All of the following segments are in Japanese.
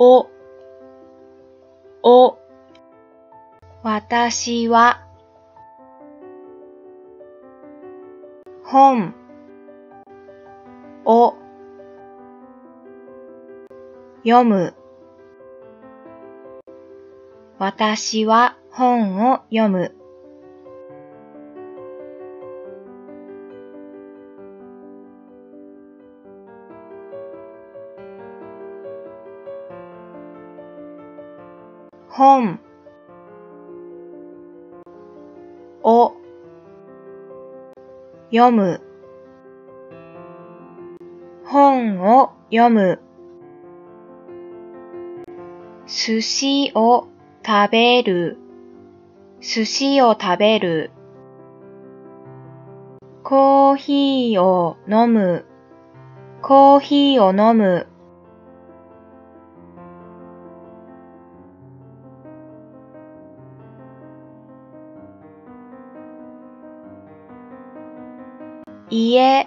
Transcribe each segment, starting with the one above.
お、お、私は、本、を、読む。私は本を読む。本。を。読む。本を読む。寿司を食べる。寿司を食べる。コーヒーを飲む。コーヒーを飲む。家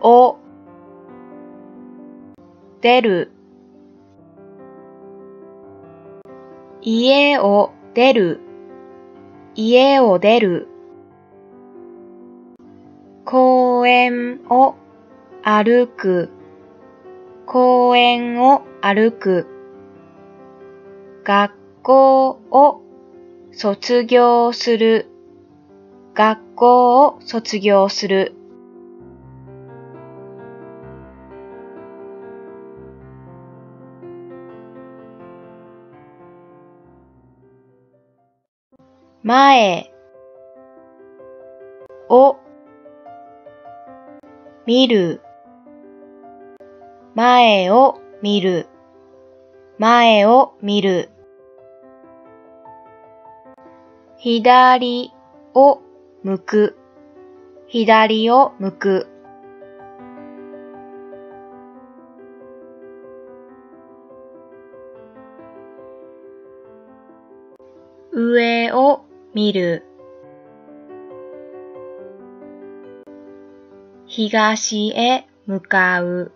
を出る。家を出る。家を出る。公園を歩く。公園を歩く。学校を卒業する。学校を卒業する。前を見る。前を見る。前を見る。左を向く、左を向く。上を見る。東へ向かう。